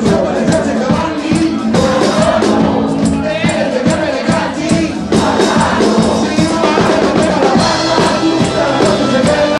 the show.